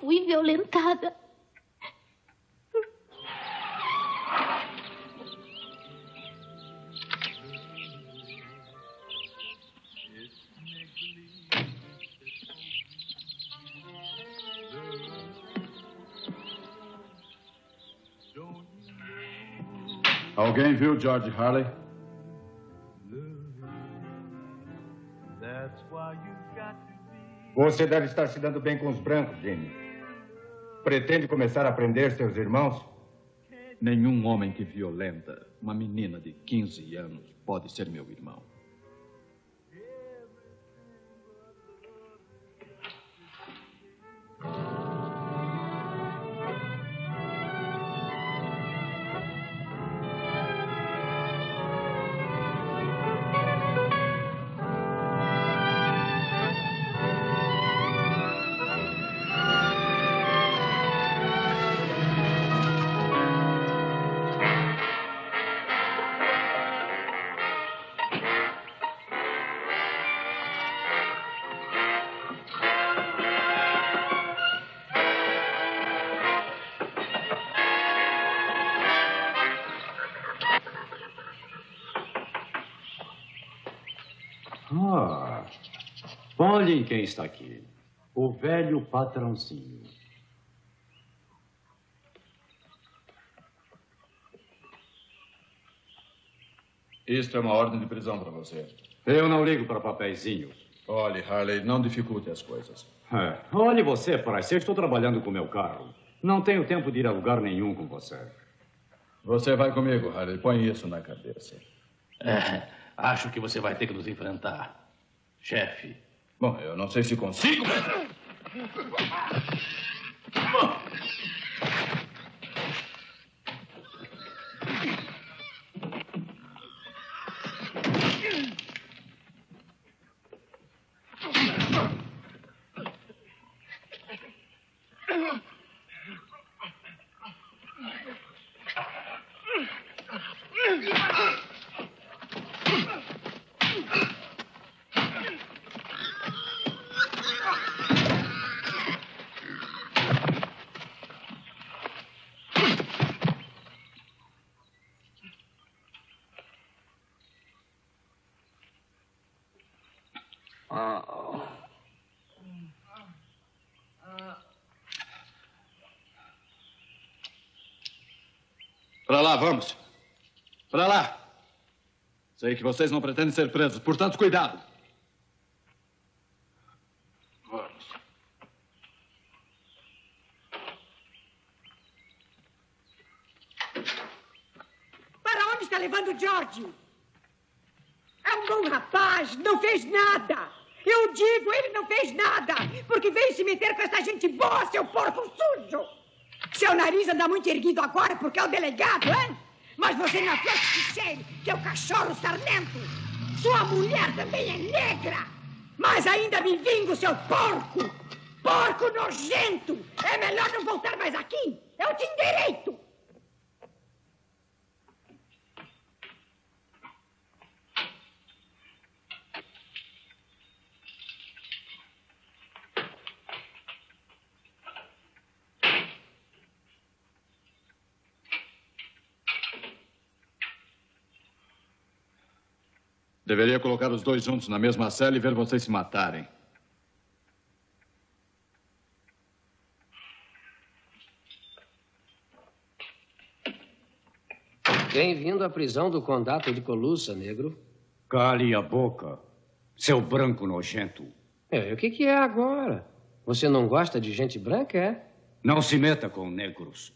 fui violentada. Alguém viu George Harley? Você deve estar se dando bem com os brancos, Jimmy. Pretende começar a prender seus irmãos? Nenhum homem que violenta uma menina de 15 anos pode ser meu irmão. Ah, olhem quem está aqui. O velho patrãozinho. Isto é uma ordem de prisão para você. Eu não ligo para papeizinhos. Olhe, Harley, não dificulte as coisas. É. Olhe você, parece. Eu estou trabalhando com meu carro. Não tenho tempo de ir a lugar nenhum com você. Você vai comigo, Harley. Põe isso na cabeça. É, acho que você vai ter que nos enfrentar, chefe. Bom, eu não sei se consigo. Para lá, vamos. Para lá. Sei que vocês não pretendem ser presos, portanto, cuidado. Vamos. Para onde está levando o George? É um bom rapaz, não fez nada. Eu digo, ele não fez nada, porque veio se meter com essa gente boa, seu porco sujo. Seu nariz anda muito erguido agora porque é o delegado, hein? Mas você não que cheiro, que é o cachorro sarnento. Sua mulher também é negra. Mas ainda me vingo, seu porco. Porco nojento. É melhor não voltar mais aqui. Eu te endireito. Deveria colocar os dois juntos na mesma cela e ver vocês se matarem. Bem-vindo à prisão do condato de Colussa, negro. Cale a boca, seu branco nojento. É, o que, que é agora? Você não gosta de gente branca, é? Não se meta com negros.